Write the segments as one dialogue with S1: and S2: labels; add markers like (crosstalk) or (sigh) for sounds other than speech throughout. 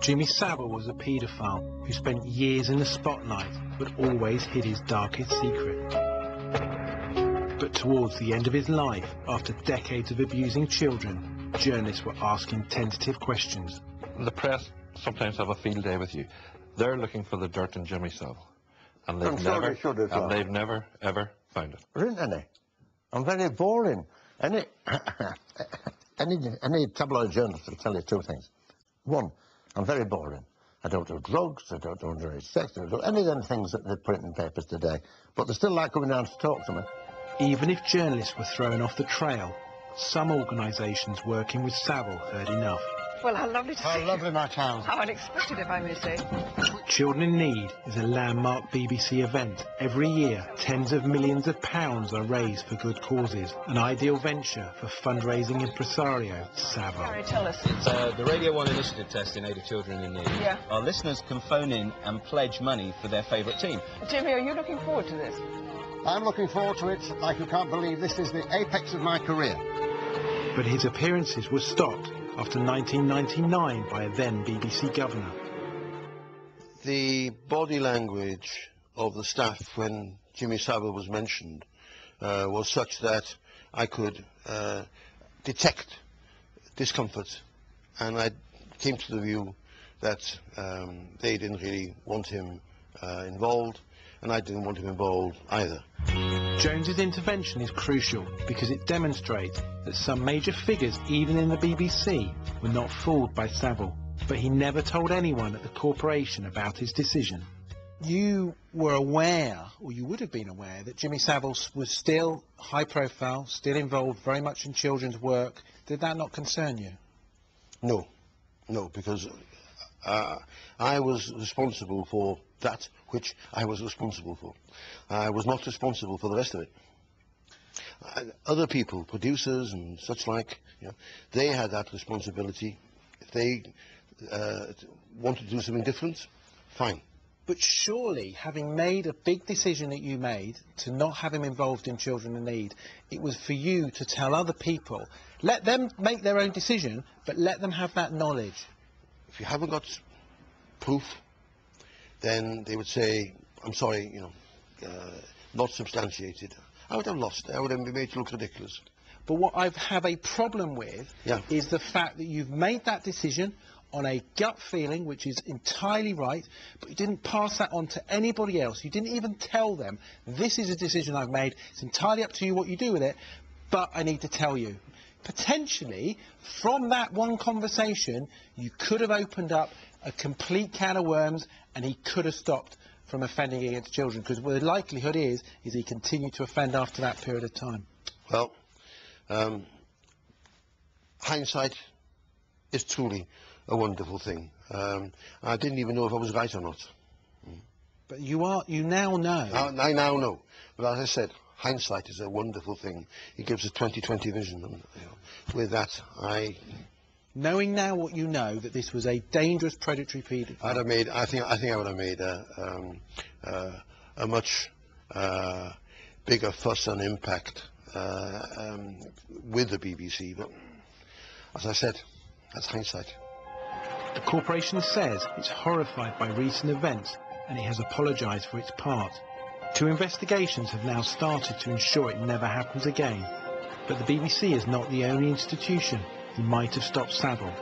S1: Jimmy Savile was a paedophile who spent years in the spotlight but always hid his darkest secret. But towards the end of his life, after decades of abusing children, journalists were asking tentative questions.
S2: The press sometimes have a field day with you. They're looking for the dirt in Jimmy Savile. And they've
S3: I'm sure
S2: never,
S3: they should as
S2: and uh, they've never, ever found it.
S3: There isn't any. I'm very boring. Any, (laughs) any, any tabloid journalist will tell you two things. One, I'm very boring. I don't do drugs, I don't do underage sex, I don't do any of them things that they print in papers today. But they still like coming down to talk to me.
S1: Even if journalists were thrown off the trail, some organisations working with Savile heard enough.
S4: Well, how lovely to see
S3: How
S4: you.
S3: lovely, my child.
S4: How unexpected, if I may say.
S1: Children in Need is a landmark BBC event. Every year, tens of millions of pounds are raised for good causes, an ideal venture for fundraising impresario Savile.
S4: Gary, tell us.
S5: It's uh, the Radio 1 initiative test in aid of children in need.
S4: Yeah.
S5: Our listeners can phone in and pledge money for their favourite team.
S4: Jimmy, are you looking forward to this?
S3: I'm looking forward to it like you can't believe this is the apex of my career.
S1: But his appearances were stopped after 1999 by a then BBC governor.
S6: the body language of the staff when Jimmy Savile was mentioned uh, was such that I could uh, detect discomfort, and I came to the view that um, they didn't really want him uh, involved, and I didn't want him involved either.
S1: Jones's intervention is crucial because it demonstrates that some major figures, even in the BBC, were not fooled by Savile. But he never told anyone at the corporation about his decision. You were aware, or you would have been aware, that Jimmy Savile was still high profile, still involved very much in children's work. Did that not concern you?
S6: No, no, because uh, I was responsible for that which I was responsible for. I was not responsible for the rest of it. Other people, producers and such like, you know, they had that responsibility. If they uh, wanted to do something different, fine.
S1: But surely, having made a big decision that you made to not have him involved in children in need, it was for you to tell other people, let them make their own decision, but let them have that knowledge.
S6: If you haven't got proof, then they would say, I'm sorry, you know, uh, not substantiated. I would have lost. I would have been made to look ridiculous.
S1: But what I have a problem with
S6: Yeah.
S1: is the fact that you've made that decision on a gut feeling, which is entirely right, but you didn't pass that on to anybody else. You didn't even tell them, this is a decision I've made. It's entirely up to you what you do with it, but I need to tell you. Potentially, from that one conversation, you could have opened up a complete can of worms and he could have stopped from offending against children, because the likelihood is, is he continued to offend after that period of time.
S6: Well, um, hindsight is truly a wonderful thing. Um, I didn't even know if I was right or not.
S1: But you are, you now know.
S6: I, I now know. But as I said, hindsight is a wonderful thing. It gives a 2020 vision. And you know, with that, I,
S1: Knowing now what you know, that this was a dangerous predatory
S6: I'd
S1: paedophile,
S6: have made. I think. I think I would have made a, um, uh, a much uh, bigger fuss and impact uh, um, with the BBC. But as I said, that's hindsight.
S1: the corporation says it's horrified by recent events and it has apologised for its part. Two investigations have now started to ensure it never happens again. But the BBC is not the only institution who might have stopped Savile.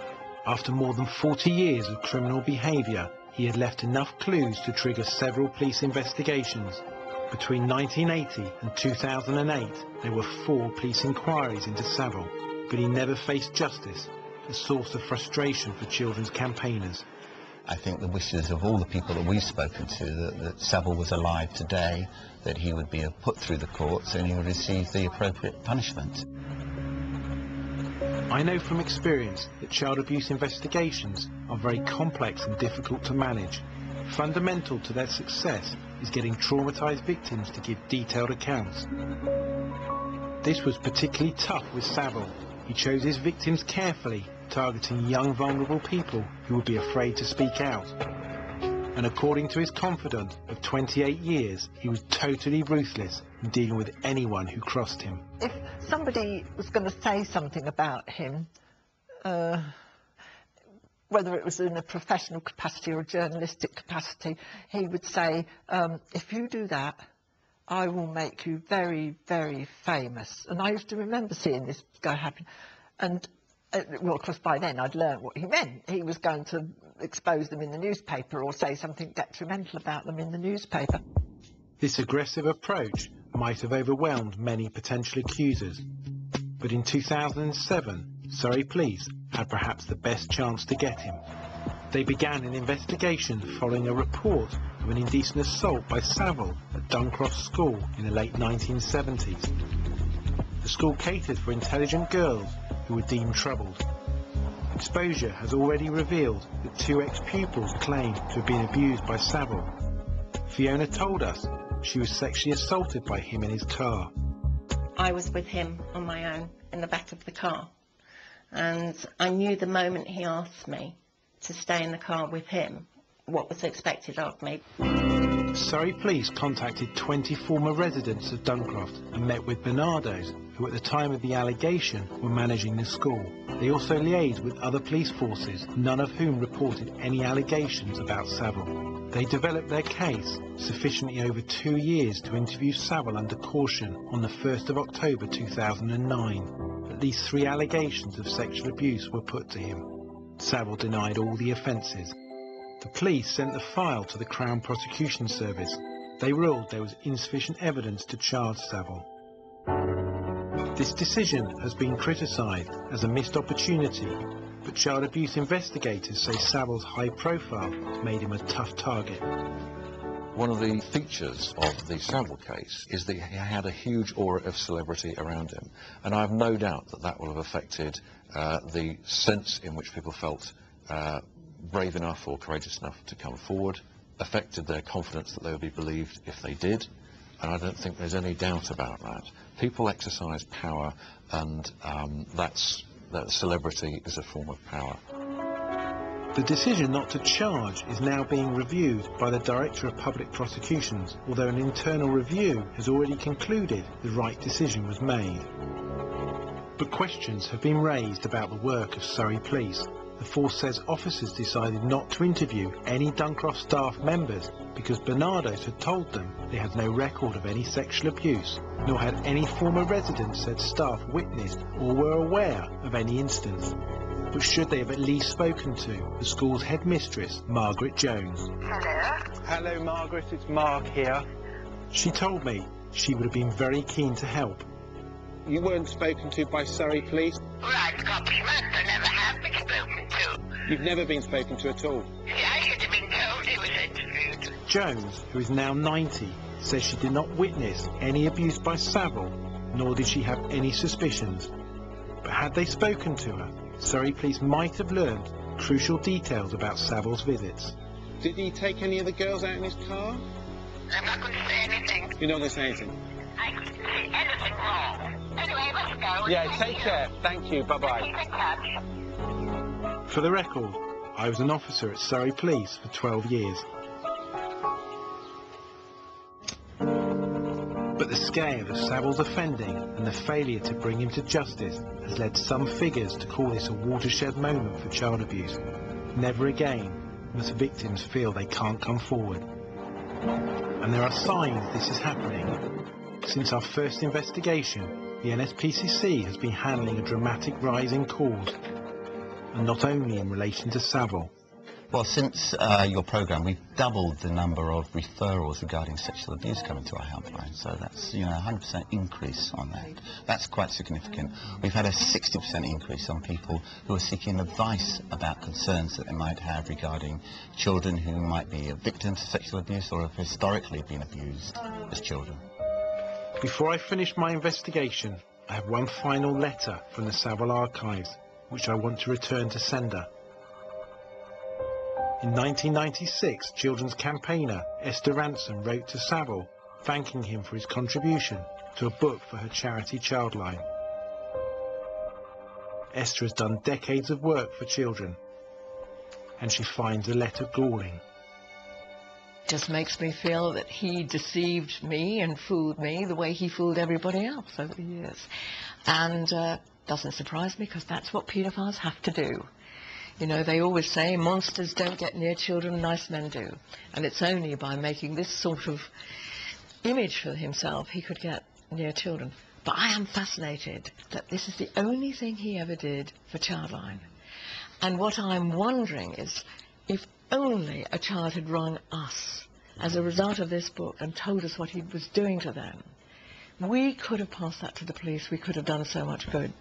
S1: After more than 40 years of criminal behaviour, he had left enough clues to trigger several police investigations. Between 1980 and 2008, there were four police inquiries into Savile, but he never faced justice, a source of frustration for children's campaigners.
S7: I think the wishes of all the people that we've spoken to, that, that Savile was alive today, that he would be put through the courts and he would receive the appropriate punishment.
S1: I know from experience that child abuse investigations are very complex and difficult to manage. Fundamental to their success is getting traumatised victims to give detailed accounts. This was particularly tough with Savile. He chose his victims carefully, targeting young vulnerable people who would be afraid to speak out. And according to his confidant of 28 years, he was totally ruthless in dealing with anyone who crossed him.
S4: If somebody was going to say something about him, uh,
S8: whether it was in a professional capacity or a journalistic capacity, he would say, um, if you do that, I will make you very, very famous. And I used to remember seeing this guy happen. And, Uh, well, of course, by then I'd learned what he meant. He was going to expose them in the newspaper or say something detrimental about them in the newspaper.
S1: This aggressive approach might have overwhelmed many potential accusers. But in 2007, Surrey Police had perhaps the best chance to get him. They began an investigation following a report of an indecent assault by Savile at Duncroft School in the late 1970s. The school catered for intelligent girls who were deemed troubled. Exposure has already revealed that two ex-pupils claim to have been abused by Savile. Fiona told us she was sexually assaulted by him in his car.
S9: I was with him on my own in the back of the car. And I knew the moment he asked me to stay in the car with him, what was expected of me.
S1: Surrey Police contacted 20 former residents of Duncroft and met with Barnardo's, who at the time of the allegation were managing the school. They also liaised with other police forces, none of whom reported any allegations about Savile. They developed their case sufficiently over two years to interview Savile under caution on the 1st of October 2009. At least three allegations of sexual abuse were put to him. Savile denied all the offences. The police sent the file to the Crown Prosecution Service. They ruled there was insufficient evidence to charge Savile. This decision has been criticised as a missed opportunity, but child abuse investigators say Savile's high profile made him a tough target.
S2: One of the features of the Savile case is that he had a huge aura of celebrity around him, and I have no doubt that that will have affected uh, the sense in which people felt uh, brave enough or courageous enough to come forward, affected their confidence that they would be believed if they did, and I don't think there's any doubt about that. People exercise power, and um, that's that celebrity is a form of power.
S1: The decision not to charge is now being reviewed by the Director of Public Prosecutions, although an internal review has already concluded the right decision was made. But questions have been raised about the work of Surrey Police. The force says officers decided not to interview any Duncroft staff members because Barnardo's had told them they had no record of any sexual abuse, nor had any former residents said staff witnessed or were aware of any instance. But should they have at least spoken to the school's headmistress, Margaret Jones?
S10: Hello?
S1: Hello, Margaret. It's Mark here. She told me she would have been very keen to help. You weren't spoken to by Surrey Police?
S10: Well, I've got smacked. I never have been spoken to.
S1: You've never been spoken to at all?
S10: I should have been told he was interviewed.
S1: Jones, who is now 90, says she did not witness any abuse by Savile, nor did she have any suspicions. But had they spoken to her, Surrey Police might have learned crucial details about Savile's visits. Did he take any of the girls out in his car?
S10: I'm not going to say anything.
S1: You're not going to say anything?
S10: I couldn't see anything wrong. Anyway, let's go.
S1: Yeah, take care. Thank you. Bye-bye. For the record, I was an officer at Surrey Police for 12 years. But the scale of Savile's offending and the failure to bring him to justice has led some figures to call this a watershed moment for child abuse. Never again must victims feel they can't come forward. And there are signs this is happening. Since our first investigation, the NSPCC has been handling a dramatic rise in calls and not only in relation to Savile.
S7: Well, since uh, your programme, we've doubled the number of referrals regarding sexual abuse coming to our helpline. So that's, you know, a 100% increase on that. That's quite significant. We've had a 60% increase on people who are seeking advice about concerns that they might have regarding children who might be a victim to sexual abuse or have historically been abused as children.
S1: Before I finish my investigation, I have one final letter from the Savile archives, which I want to return to sender. In 1996, children's campaigner Esther Rantzen wrote to Savile, thanking him for his contribution to a book for her charity Childline. Esther has done decades of work for children, and she finds the letter galling.
S8: It just makes me feel that he deceived me and fooled me the way he fooled everybody else over the years. And uh, doesn't surprise me because that's what paedophiles have to do.
S11: You know, they always say monsters don't get near children, nice men do. And it's only by making this sort of image for himself he could get near children. But I am fascinated that this is the only thing he ever did for Childline. And what I'm wondering is if only a child had rung us as a result of this book and told us what he was doing to them, we could have passed that to the police. We could have done so much good.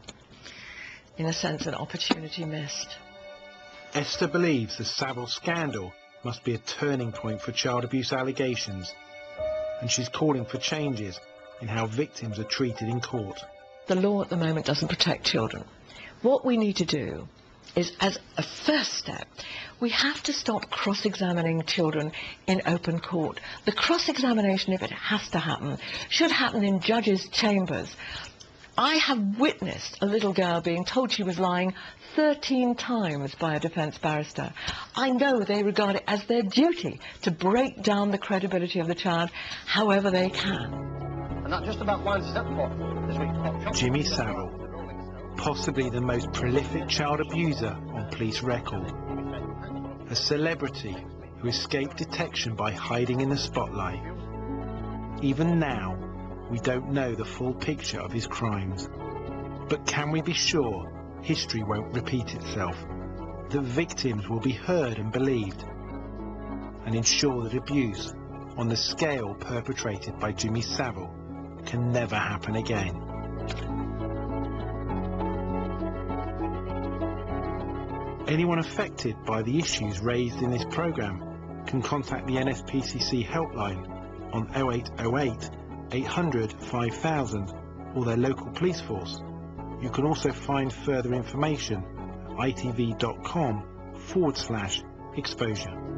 S11: In a sense, an opportunity missed.
S1: Esther believes the Savile scandal must be a turning point for child abuse allegations, and she's calling for changes in how victims are treated in court.
S11: The law at the moment doesn't protect children. What we need to do is, as a first step, we have to stop cross-examining children in open court. The cross-examination, if it has to happen, should happen in judges' chambers. I have witnessed a little girl being told she was lying 13 times by a defence barrister. I know they regard it as their duty to break down the credibility of the child however they can.
S12: And that just about winds us up for this week's Pop Shop.
S1: Jimmy Savile, possibly the most prolific child abuser on police record. A celebrity who escaped detection by hiding in the spotlight. Even now, we don't know the full picture of his crimes. But can we be sure history won't repeat itself? That victims will be heard and believed? And ensure that abuse on the scale perpetrated by Jimmy Savile can never happen again. Anyone affected by the issues raised in this programme can contact the NSPCC helpline on 0808 800 5000 or their local police force. You can also find further information at itv.com forward slash exposure.